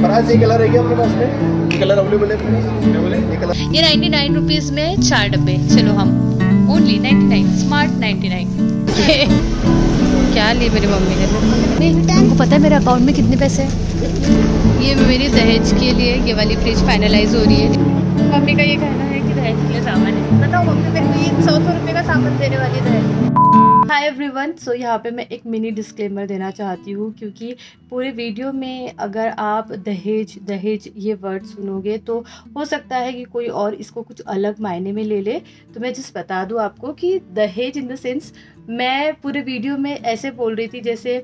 ये कलर है क्या अपने पास में? कलर अवेलेबल है अपने पास क्या बोले? ये नाइन्टी नाइन रुपीज़ में चार डब्बे। चलो हम। Only ninety nine. Smart ninety nine. क्या लिए मेरी मम्मी ने? आपको पता है मेरे अकाउंट में कितने पैसे हैं? ये मेरी दहेज के लिए ये वाली फ्रिज फाइनलाइज हो रही है। मम्मी का ये कहना है कि दहेज के लिए सामान है। बताओ मम्मी मेरे को ये सौ सौ रुपये का सामान देने वाली दहेज। हाय एवरीवन सो यहाँ पे मैं एक मिनी डिस्क्लेमर देना चाहती हूँ क्योंकि पूरे वीडियो में अगर आप दहेज दहेज ये वर्ड सुनोगे तो हो सकता है कि कोई और इसको कुछ अलग मायने में ले ले। तो मैं जस्ट बता दूँ आपको कि दहेज इन द सेंस मैं पूरे वीडियो में ऐसे बोल रही थी जैसे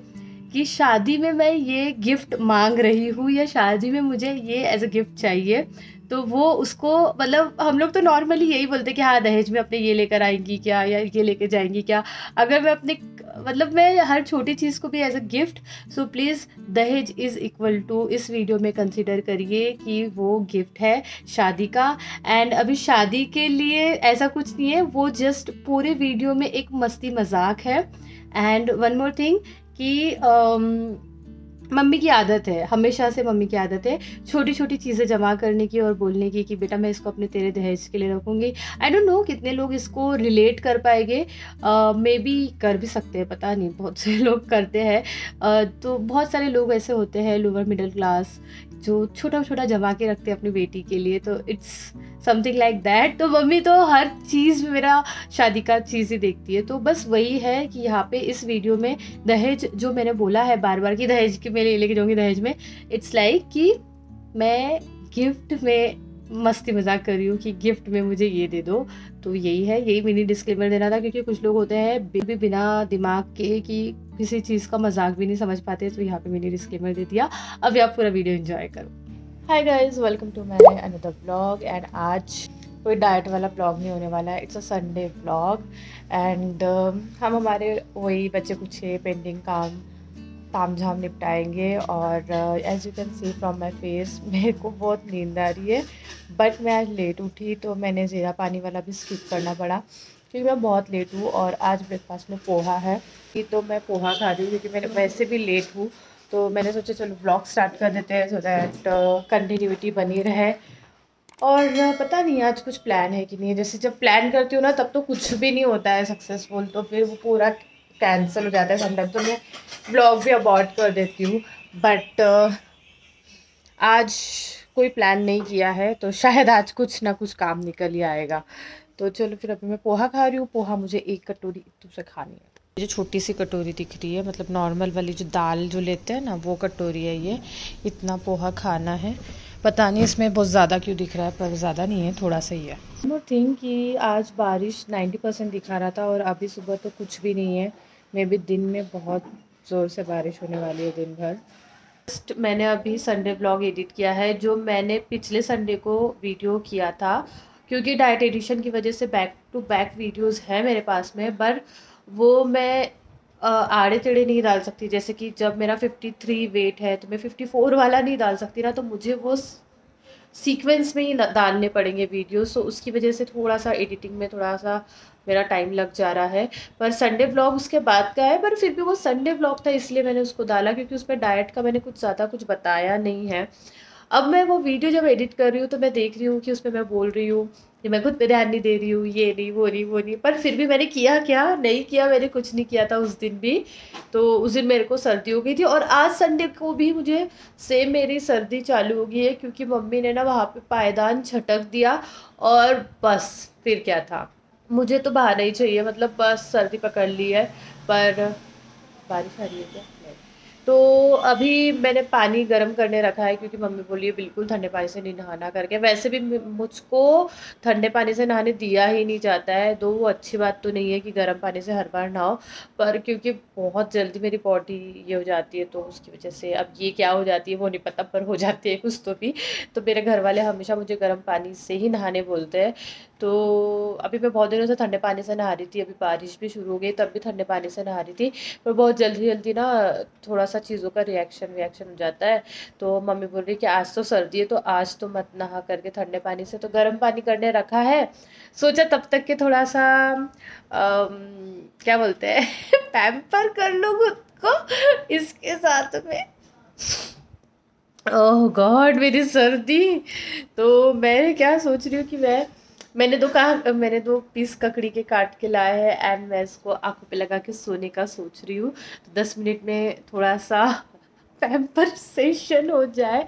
कि शादी में मैं ये गिफ्ट मांग रही हूँ या शादी में मुझे ये एज अ गिफ्ट चाहिए। तो वो उसको मतलब हम लोग तो नॉर्मली यही बोलते कि हाँ दहेज में अपने ये लेकर आएँगी क्या या ये लेकर जाएँगी क्या। अगर मैं अपने मतलब मैं हर छोटी चीज़ को भी as a gift so please दहेज इज़ इक्वल टू इस वीडियो में कंसिडर करिए कि वो गिफ्ट है शादी का। एंड अभी शादी के लिए ऐसा कुछ नहीं है वो जस्ट पूरे वीडियो में एक मस्ती मज़ाक है। एंड वन मोर थिंग कि um, मम्मी की आदत है हमेशा से मम्मी की आदत है छोटी छोटी चीज़ें जमा करने की और बोलने की कि बेटा मैं इसको अपने तेरे दहेज के लिए रखूँगी। आई डोंट नो कितने लोग इसको रिलेट कर पाएँगे। मे बी कर भी सकते हैं पता नहीं बहुत से लोग करते हैं। uh, तो बहुत सारे लोग ऐसे होते हैं लोअर मिडिल क्लास जो छोटा छोटा जमा के रखते हैं अपनी बेटी के लिए तो इट्स समथिंग लाइक दैट तो मम्मी तो हर चीज़ मेरा शादी का चीज़ ही देखती है। तो बस वही है कि यहाँ पे इस वीडियो में दहेज जो मैंने बोला है बार बार कि दहेज की मैं लेके जाऊँगी दहेज में इट्स लाइक like कि मैं गिफ्ट में मस्ती मज़ाक कर रही हूँ कि गिफ्ट में मुझे ये दे दो। तो यही है, यही मिनी डिस्क्लेमर देना था क्योंकि कुछ लोग होते हैं भी बिना दिमाग के कि किसी चीज़ का मज़ाक भी नहीं समझ पाते तो यहाँ पे मिनी डिस्क्लेमर दे दिया। अब आप पूरा वीडियो एंजॉय करो। Hi guys welcome to my another blog and आज कोई डाइट वाला ब्लॉग नहीं होने वाला है। It's a Sunday blog and हम हमारे वही बच्चे कुछ पेंडिंग काम। ताम झाम निपटाएँगे और as you can see from my face मेरे को बहुत नींद आ रही है बट मैं आज लेट उठी तो मैंने ज़ीरा पानी वाला भी स्किप करना पड़ा क्योंकि मैं बहुत लेट हूँ और आज ब्रेकफास्ट में पोहा है कि तो मैं पोहा खा रही हूँ क्योंकि मैंने वैसे भी लेट हूँ तो मैंने सोचा चलो ब्लॉग स्टार्ट कर देते हैं सो दैट कंटिन्यूटी बनी रहे और uh, पता नहीं आज कुछ प्लान है कि नहीं जैसे जब प्लान करती हूँ ना तब तो कुछ भी नहीं होता है सक्सेसफुल तो फिर वो पूरा कैंसिल हो जाता है समटाइम तो मैं ब्लॉग भी अबॉर्ड कर देती हूँ। बट uh, आज कोई प्लान नहीं किया है तो शायद आज कुछ ना कुछ काम निकल ही आएगा। तो चलो फिर अभी मैं पोहा खा रही हूँ। पोहा मुझे एक कटोरी से खानी है। जो छोटी सी कटोरी दिख रही है मतलब नॉर्मल वाली जो दाल जो लेते हैं ना वो कटोरी है ये। इतना पोहा खाना है। पता नहीं इसमें बहुत ज़्यादा क्यों दिख रहा है पर ज़्यादा नहीं है थोड़ा सा ही है। मोर थिंक कि आज बारिश 90 परसेंट दिखा रहा था और अभी सुबह तो कुछ भी नहीं है। मे भी दिन में बहुत ज़ोर से बारिश होने वाली है दिन भर जस्ट मैंने अभी संडे ब्लॉग एडिट किया है, जो मैंने पिछले संडे को वीडियो किया था, क्योंकि डाइट एडिशन की वजह से बैक टू बैक वीडियोस है मेरे पास में, पर वो मैं आड़े टेढ़े नहीं डाल सकती। जैसे कि जब मेरा 53 वेट है तो मैं 54 वाला नहीं डाल सकती ना तो मुझे वो सीक्वेंस में ही डालने पड़ेंगे वीडियोस तो उसकी वजह से थोड़ा सा एडिटिंग में थोड़ा सा मेरा टाइम लग जा रहा है। पर संडे ब्लॉग उसके बाद का है, पर फिर भी वो संडे ब्लॉग था, इसलिए मैंने उसको डाला, क्योंकि उस पर डाइट का मैंने कुछ ज़्यादा कुछ बताया नहीं है। अब मैं वो वीडियो जब एडिट कर रही हूँ तो मैं देख रही हूँ कि उसमें मैं बोल रही हूँ कि मैं खुद पे ध्यान नहीं दे रही हूँ, ये नहीं, वो नहीं वो नहीं। पर फिर भी मैंने किया क्या? नहीं किया, मैंने कुछ नहीं किया था उस दिन भी। तो उस दिन मेरे को सर्दी हो गई थी और आज संडे को भी मुझे सेम मेरी सर्दी चालू हो गई है, क्योंकि मम्मी ने ना वहाँ पे पायदान छटक दिया और बस, फिर क्या था? मुझे तो बाहर ही चाहिए मतलब बस सर्दी पकड़ ली है, पर बारिश आ रही है क्या? तो अभी मैंने पानी गर्म करने रखा है, क्योंकि मम्मी बोली है, बिल्कुल ठंडे पानी से नहीं नहाना करके। वैसे भी मुझको ठंडे पानी से नहाने दिया ही नहीं जाता है, दो वो अच्छी बात तो नहीं है कि गर्म पानी से हर बार नहाओ, पर क्योंकि बहुत जल्दी मेरी बॉडी ये हो जाती है तो उसकी वजह से अब ये क्या हो जाती है, वो नहीं पता, पर हो जाती है कुछ तो भी। तो मेरे घर वाले हमेशा मुझे गर्म पानी से ही नहाने बोलते हैं। तो अभी मैं बहुत दिनों से ठंडे पानी से नहा रही थी अभी बारिश भी शुरू हो गई तब भी ठंडे पानी से नहा रही थी पर बहुत जल्दी जल्दी ना थोड़ा सा चीज़ों का रिएक्शन रिएक्शन हो जाता है। तो मम्मी बोल रही कि आज तो सर्दी है तो आज तो मत नहा करके ठंडे पानी से। तो गर्म पानी करने रखा है। सोचा तब तक के थोड़ा सा आ, क्या बोलते हैं पैम्पर कर लो खुद को इसके साथ में। ओह गॉड मेरी सर्दी। तो मैं क्या सोच रही हूँ कि मैं मैंने दो का मैंने दो पीस ककड़ी के काट के लाए हैं एंड मैं इसको आँखों पे लगा के सोने का सोच रही हूँ। तो दस मिनट में थोड़ा सा पैम्पर सेशन हो जाए।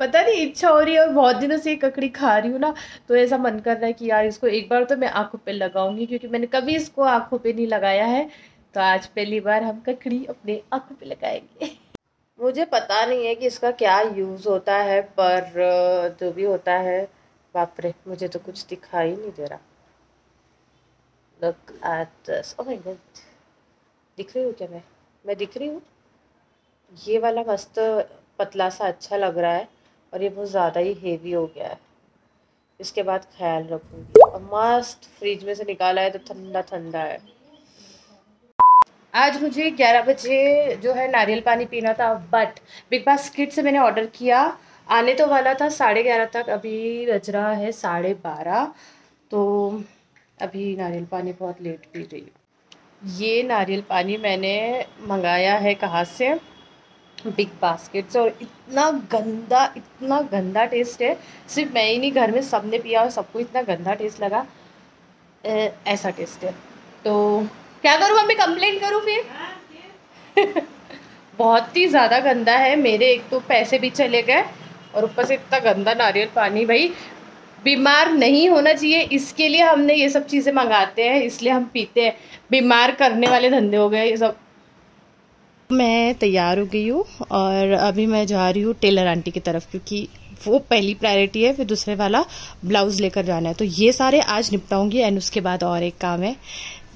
पता नहीं, इच्छा हो रही है और बहुत दिनों से ये ककड़ी खा रही हूँ ना तो ऐसा मन कर रहा है कि यार इसको एक बार तो मैं आँखों पे लगाऊँगी, क्योंकि मैंने कभी इसको आँखों पे नहीं लगाया है। तो आज पहली बार हम ककड़ी अपने आँखों पे लगाएँगे। मुझे पता नहीं है कि इसका क्या यूज़ होता है, पर, जो भी होता है बाप रे मुझे तो कुछ दिखाई नहीं दे रहा। Look at this oh my god दिख रही हूँ क्या मैं? मैं दिख रही हूँ? ये वाला मस्त पतला सा अच्छा लग रहा है और ये बहुत ज़्यादा ही हेवी हो गया है। इसके बाद ख्याल रखूँगी। और मस्त फ्रिज में से निकाला है तो ठंडा ठंडा है। आज मुझे 11 बजे जो है नारियल पानी पीना था बट बिग बास किट से मैंने ऑर्डर किया आने तो वाला था, साढ़े ग्यारह तक। अभी बज रहा है साढ़े बारह तो अभी नारियल पानी बहुत लेट पी रही हूँ। ये नारियल पानी मैंने मंगाया है कहाँ से? बिग बास्केट से और इतना गंदा इतना गंदा टेस्ट है। सिर्फ़ मैं ही नहीं, घर में सबने पिया और सबको इतना गंदा टेस्ट लगा। ऐसा टेस्ट है। तो क्या करूँ, मम्मी कंप्लेन करूँ फिर? बहुत ही ज़्यादा गंदा है। मेरे एक तो पैसे भी चले गए। और ऊपर से इतना गंदा नारियल पानी भाई बीमार नहीं होना चाहिए। इसके लिए हमने ये सब चीज़ें मंगाते हैं इसलिए हम पीते हैं। बीमार करने वाले धंधे हो गए ये सब। मैं तैयार हो गई हूँ और अभी मैं जा रही हूँ टेलर आंटी की तरफ़ क्योंकि वो पहली प्रायोरिटी है फिर दूसरे वाला ब्लाउज लेकर जाना है। तो ये सारे आज निपटाऊँगी एंड उसके बाद और एक काम है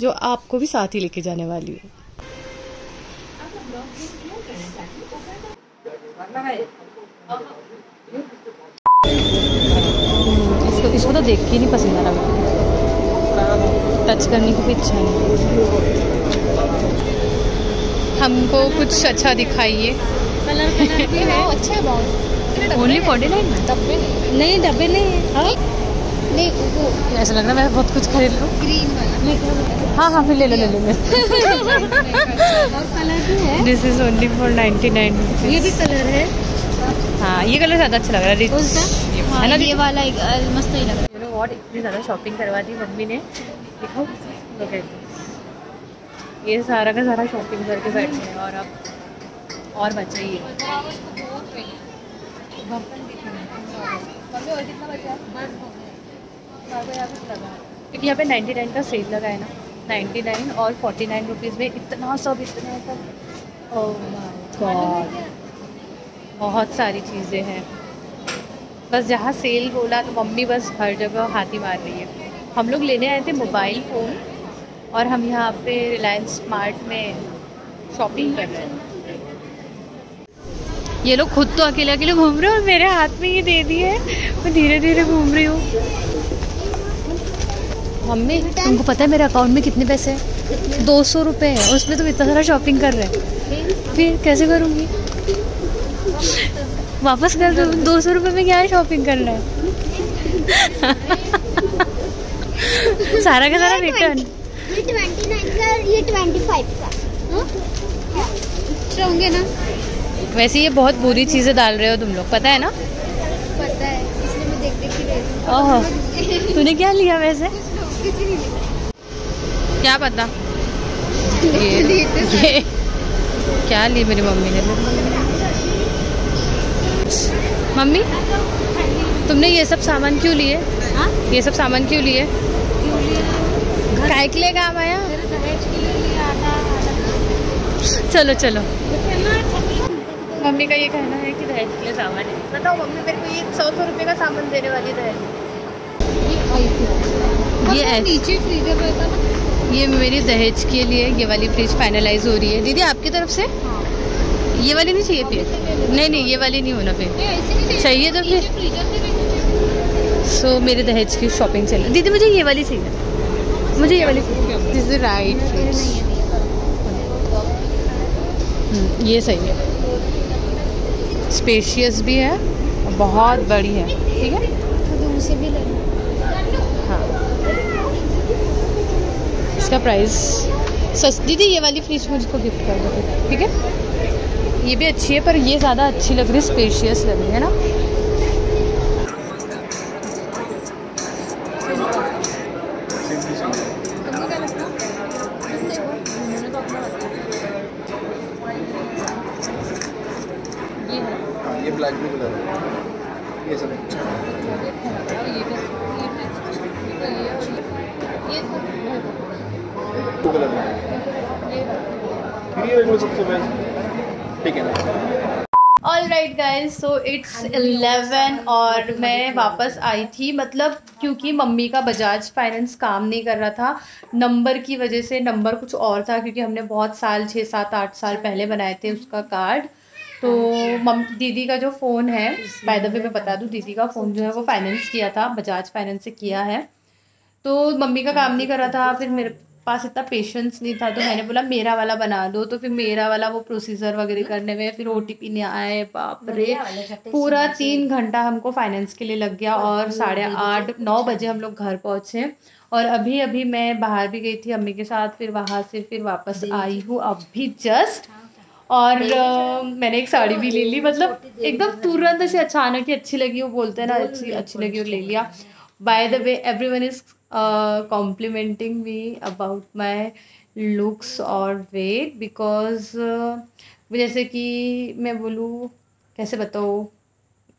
जो आपको भी साथ ही लेके जाने वाली हूँ। इसको इसको तो देख के नहीं पसंद आ रहा टच करने की भी इच्छा नहीं। हमको कुछ अच्छा दिखाइए। कलर है। अच्छा बहुत। ओनली फोर्टी नाइन डब्बे नहीं डब्बे नहीं है। हाँ? नहीं वो ऐसा लग रहा है मैं बहुत कुछ खरीद लूँ। ग्रीन वाला। हाँ? हाँ फिर ले लो ले लो कलर भी है। This is only for ninety nine ये भी कलर है। हाँ ये कलर ज़्यादा अच्छा लग रहा है। हाँ, है ना ये वाला एक मस्त ही लग रहा यू नो व्हाट इतनी ज़्यादा शॉपिंग करवा दी मम्मी ने। देखो ये सारा का सारा शॉपिंग करके बैठे हैं और अब और बचा ही है क्योंकि यहाँ पे 99 का सेल लगा है ना। 99 और 49 रुपीज़ में इतना सब इतना सब। ओह माय गॉड बहुत सारी चीज़ें हैं। बस जहाँ सेल बोला तो मम्मी बस हर जगह हाथी मार रही है। हम लोग लेने आए थे मोबाइल फ़ोन और हम यहाँ पे रिलायंस स्मार्ट में शॉपिंग कर रहे हैं। ये लोग खुद तो अकेले अकेले घूम रहे हो और मेरे हाथ में ये दे दिए। मैं धीरे धीरे घूम रही हूँ। मम्मी, तुमको पता है मेरे अकाउंट में कितने पैसे हैं? दो सौ रुपये है, उसमें तुम इतना सारा शॉपिंग कर रहे हैं। फिर कैसे करूँगी? वापस कर दो। दो सौ रुपये में क्या शॉपिंग करना है? सारा का सारा रिटर्न ये ट्वेंटी फाइव का अच्छा होंगे ना। वैसे ये बहुत बुरी चीज़ें डाल रहे हो तुम लोग पता है ना? पता है इसलिए मैं देख देख के हूँ। ओह। तूने क्या लिया वैसे? क्या पता? ये, ये क्या ली मेरी मम्मी ने मम्मी तुमने ये सब सामान क्यों लिए? हाँ? ये सब सामान क्यों लिए? काय के लिए काम आया? चलो चलो। मम्मी का ये कहना है कि दहेज के लिए सामान है। बताओ मम्मी मेरे को ये सौ सौ रुपये का सामान देने वाली दहेज। ये ये नीचे फ्रीजर रहता ना। ये मेरी दहेज के लिए ये वाली फ्रिज फाइनलाइज हो रही है। दीदी आपकी तरफ़ से? हाँ ये वाली नहीं चाहिए फिर? नहीं नहीं, ये वाली नहीं होना फिर। चाहिए तो फिर। से मेरे दहेज की शॉपिंग चल रही। दीदी, मुझे ये वाली चाहिए। मुझे ये वाली दिस इज़ राइट ये सही है। स्पेशियस भी है बहुत बड़ी है। ठीक है? हाँ। इसका प्राइस सस्ती थी ये वाली फ्रिज मुझको गिफ्ट कर दो ठीक है? ये भी अच्छी है पर ये ज़्यादा अच्छी लग रही है स्पेशियस लग रही है ना ये है हाँ, ये कलर है ये सब ब्लू कलर में ये देखो सबसे बेस्ट ठीक है all right guys so it's eleven और मैं वापस आई थी मतलब क्योंकि मम्मी का बजाज फाइनेंस काम नहीं कर रहा था नंबर की वजह से नंबर कुछ और था क्योंकि हमने बहुत साल छः सात आठ साल पहले बनाए थे उसका कार्ड। तो मम दीदी का जो फ़ोन है बाय द वे मैं बता दूँ दीदी का फ़ोन जो है वो फाइनेंस किया था बजाज फाइनेंस से किया है। तो मम्मी का काम नहीं कर रहा था फिर मेरे पास इतना पेशेंस नहीं था तो मैंने बोला मेरा वाला बना दो। तो फिर मेरा वाला वो प्रोसीजर वगैरह करने में फिर ओ टी पी नहीं आए बाप रे। पूरा तीन घंटा हमको फाइनेंस के लिए लग गया और साढ़े आठ नौ बजे हम लोग घर पहुँचे। और अभी अभी मैं बाहर भी गई थी अम्मी के साथ फिर वहाँ से फिर वापस आई हूँ अभी जस्ट और अ, मैंने एक साड़ी भी ले ली मतलब एकदम तुरंत ऐसे अचानक ही अच्छी लगी वो बोलते हैं ना अच्छी अच्छी लगी और ले लिया। By the way everyone is complimenting me about my looks और वेट बिकॉज़ जैसे कि मैं बोलूँ कैसे बताऊँ?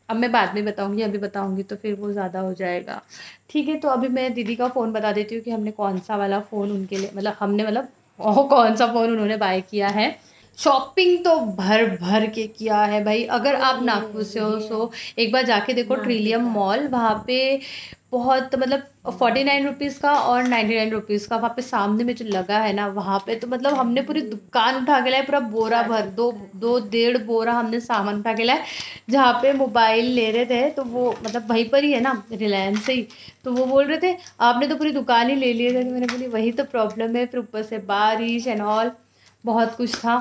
अब मैं बाद में बताऊँगी अभी बताऊँगी तो फिर वो ज़्यादा हो जाएगा। ठीक है तो अभी मैं दीदी का फ़ोन बता देती हूँ कि हमने कौन सा वाला फ़ोन उनके लिए मतलब हमने मतलब ओ कौन सा फ़ोन उन्होंने बाय किया है। शॉपिंग तो भर भर के किया है भाई। अगर आप नागपुर से हो सो एक बार जाके देखो ट्रिलियम मॉल वहाँ पे बहुत मतलब फोर्टी नाइन रुपीज़ का और नाइन्टी नाइन रुपीज़ का वहाँ पे सामने में जो लगा है ना, वहाँ पे तो मतलब हमने पूरी दुकान उठा के लाए, पूरा बोरा भर, दो दो, डेढ़ बोरा हमने सामान उठा के लाए, जहाँ पे मोबाइल ले रहे थे तो वो मतलब वहीं पर ही है ना रिलायंस से ही। तो वो बोल रहे थे, आपने तो पूरी दुकान ही ले लिए थे। तो मैंने बोली, वही तो प्रॉब्लम है, फिर ऊपर से बारिश एंड ऑल बहुत कुछ था।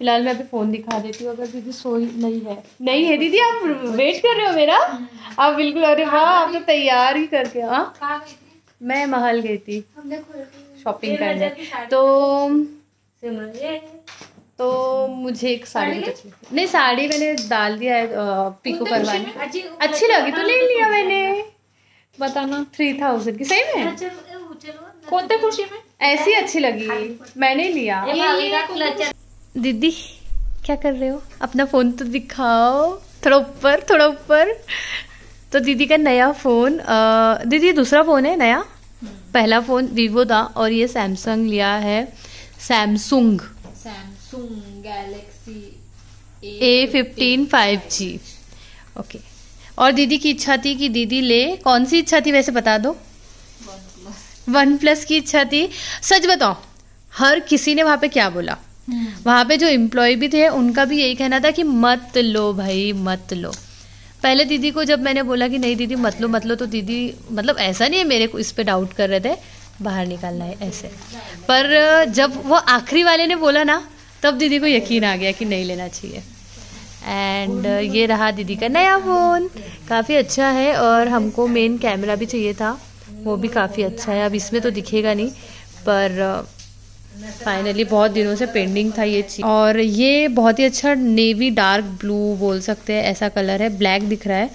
फ़िलहाल मैं अभी फ़ोन दिखा देती हूँ अगर दीदी सोई नहीं है। नहीं है दीदी आप वेट कर रहे हो मेरा? आप बिल्कुल अरे वाह आप तो तैयार ही करके हाँ। मैं महल गई थी शॉपिंग करने। तो तो मुझे एक साड़ी। नहीं साड़ी मैंने डाल दिया है पिको करवाने अच्छी लगी तो ले लिया मैंने। बताना थ्री थाउज़ेंड की सही में कोणत्या खुशी में ऐसी अच्छी लगी। मैंने लिया। दीदी क्या कर रहे हो? अपना फ़ोन तो दिखाओ। थोड़ा ऊपर थोड़ा ऊपर। तो दीदी का नया फ़ोन दीदी दूसरा फ़ोन है नया? पहला फ़ोन वीवो था और ये सैमसंग लिया है। Samsung Samsung Galaxy A fifteen five G okay और दीदी की इच्छा थी कि दीदी ले। कौन सी इच्छा थी वैसे बता दो? वन प्लस की इच्छा थी। सच बताओ हर किसी ने वहाँ पे क्या बोला? वहाँ पे जो एम्प्लॉय भी थे, उनका भी यही कहना था कि मत लो भाई, मत लो। पहले दीदी को जब मैंने बोला कि नहीं दीदी, मत लो मत लो तो दीदी मतलब ऐसा नहीं है मेरे को इस पे डाउट कर रहे थे, बाहर निकालना है ऐसे। पर जब वो आखिरी वाले ने बोला ना, तब दीदी को यकीन आ गया कि नहीं लेना चाहिए। एंड ये रहा दीदी का नया फ़ोन काफ़ी अच्छा है और हमको मेन कैमरा भी चाहिए था, वो भी काफ़ी अच्छा है। अब इसमें तो दिखेगा नहीं, पर फाइनली बहुत दिनों से पेंडिंग था ये चीज़ और ये बहुत ही अच्छा नेवी डार्क ब्लू बोल सकते हैं, ऐसा कलर है ब्लैक दिख रहा है।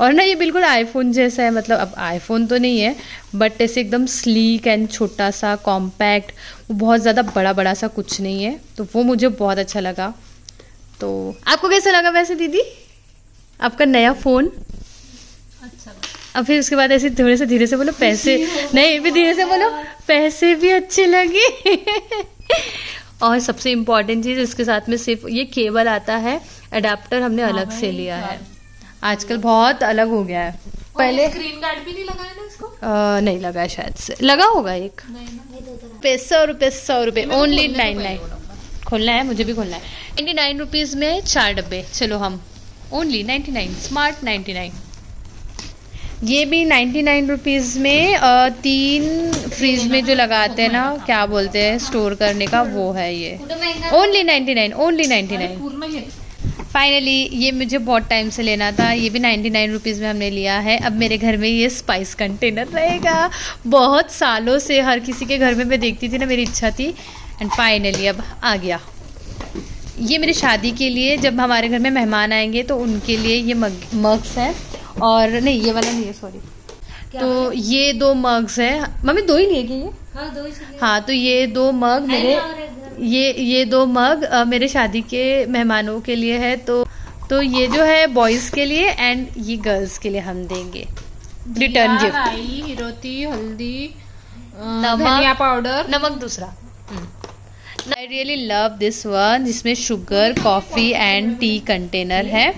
और ना ये बिल्कुल आईफोन जैसा है मतलब अब आईफोन तो नहीं है बट ऐसे एकदम स्लीक एंड छोटा सा कॉम्पैक्ट बहुत ज़्यादा बड़ा बड़ा सा कुछ नहीं है तो वो मुझे बहुत अच्छा लगा। तो आपको कैसा लगा वैसे दीदी? आपका नया फ़ोन अब फिर उसके बाद ऐसे थोड़े से धीरे से बोलो पैसे। नहीं फिर धीरे से बोलो पैसे भी अच्छे लगे। और सबसे इम्पोर्टेंट चीज़ इसके साथ में सिर्फ़ ये केबल आता है अडेप्टर हमने अलग से लिया है। आजकल बहुत अलग हो गया है। पहले स्क्रीन गार्ड भी नहीं लगाया ना इसको? अ, नहीं लगा है शायद से। लगा होगा एक। पे सौ रुपये सौ रुपये ओनली नाइन नाइन खोलना है। मुझे भी खोलना है। नाइन्टी नाइन रुपीज़ में चार डब्बे। चलो हम। Only ninety nine smart ninety nine ये भी नाइन्टी नाइन रुपीज़ में तीन फ्रीज में जो लगाते हैं ना, क्या बोलते हैं, स्टोर करने का, वो है ये। Only ninety nine only ninety nine. Finally ये मुझे बहुत टाइम से लेना था, ये भी नाइन्टी नाइन रुपीज़ में हमने लिया है। अब मेरे घर में ये स्पाइस कंटेनर रहेगा। बहुत सालों से हर किसी के घर में मैं देखती थी ना, मेरी इच्छा थी। एंड फाइनली अब आ गया। ये मेरी शादी के लिए, जब हमारे घर में मेहमान आएँगे तो उनके लिए ये मग मग्स है। और नहीं ये वाला नहीं है सॉरी तो ये दो मग्स है। मम्मी दो ही लिए क्या ये? हाँ दो ही हाँ तो ये दो मग मेरे? ये ये दो मग अ, मेरे शादी के मेहमानों के लिए है। तो तो ये जो है बॉयज़ के लिए एंड ये गर्ल्स के लिए हम देंगे। रिटर्न गिफ्ट हिरोती हल्दी नमक। धनिया पाउडर नमक दूसरा। I really love this one जिसमें sugar coffee and tea container है।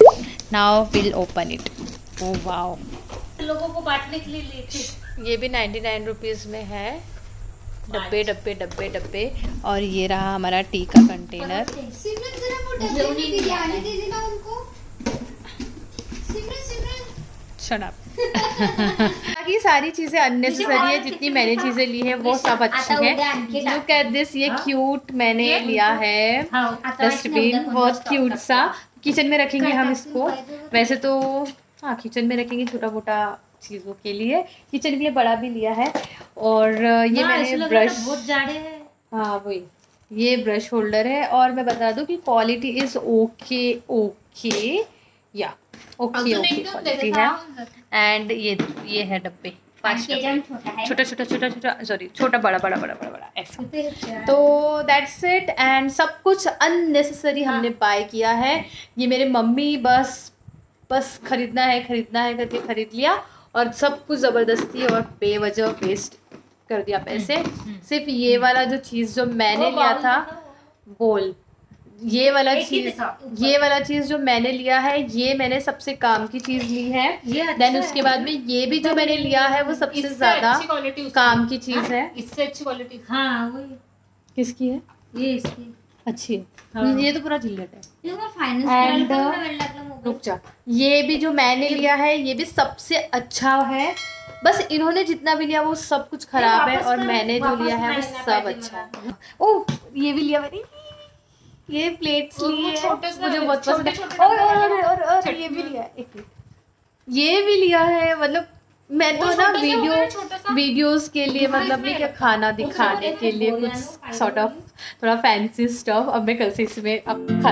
Now will open it oh wow लोगों को बांटने के लिए लेके ये भी नाइन्टी नाइन रुपीज़ में है। डब्बे डब्बे डब्बे डब्बे। और ये रहा हमारा टी का कंटेनर सिमरन जरा वो डब्बे में नहीं बिरयानी है। दे देना उनको। सिमरन सिमरन। शट बाकी सारी चीज़ें अननेसेसरी है। जितनी मैंने चीज़ें ली है वो सब अच्छी है। लुक एट दिस ये क्यूट मैंने लिया है। हाँ डस्टबिन बहुत क्यूट सा। किचन में रखेंगे हम इसको। वैसे तो हाँ किचन में रखेंगे छोटा मोटा चीज़ों के लिए। किचन के लिए बड़ा भी लिया है। और ये मैंने ब्रश बहुत जाड़े है। हाँ वही। ये ब्रश होल्डर है और मैं बता दूँ कि क्वालिटी इज़ ओके ओके या ओके ओके क्वालिटी है। एंड ये ये है डब्बे छोटा छोटा छोटा छोटा सॉरी छोटा बड़ा बड़ा बड़ा बड़ा बड़ा ऐसा। तो तो दैट्स इट एंड सब कुछ अननेसेसरी हमने बाय किया है। ये मेरे मम्मी बस बस खरीदना है खरीदना है करके खरीद लिया और सब कुछ ज़बरदस्ती और बेवजह वेस्ट कर दिया पैसे। सिर्फ़ ये वाला जो चीज़ जो मैंने लिया था बोल। ये वाला चीज़ ये वाला चीज़ जो मैंने लिया है ये मैंने सबसे काम की चीज़ ली है। ये अच्छा देन उसके बाद में ये भी जो मैंने लिया है वो सबसे ज़्यादा काम की चीज़ है इससे अच्छी क्वालिटी हाँ वही। किसकी है? ये इसकी। अच्छी। है। हाँ। ये तो पूरा जिल्लट है रुक जा। ये भी जो मैंने लिया है ये भी सबसे अच्छा है। बस इन्होंने जितना भी लिया वो सब कुछ खराब है और मैंने जो लिया है वो सब अच्छा ओ ये भी लिया मैंने। ये प्लेट्स लिए मुझे बहुत पसंद है। और और और और ये भी लिया एक ये भी लिया है मतलब मैं तो ना वीडियो वीडियोस के लिए मतलब नहीं क्या खाना दिखाने के लिए कुछ सॉर्ट ऑफ़ थोड़ा फैंसी स्टफ़ अब मैं कल से इसमें अब खा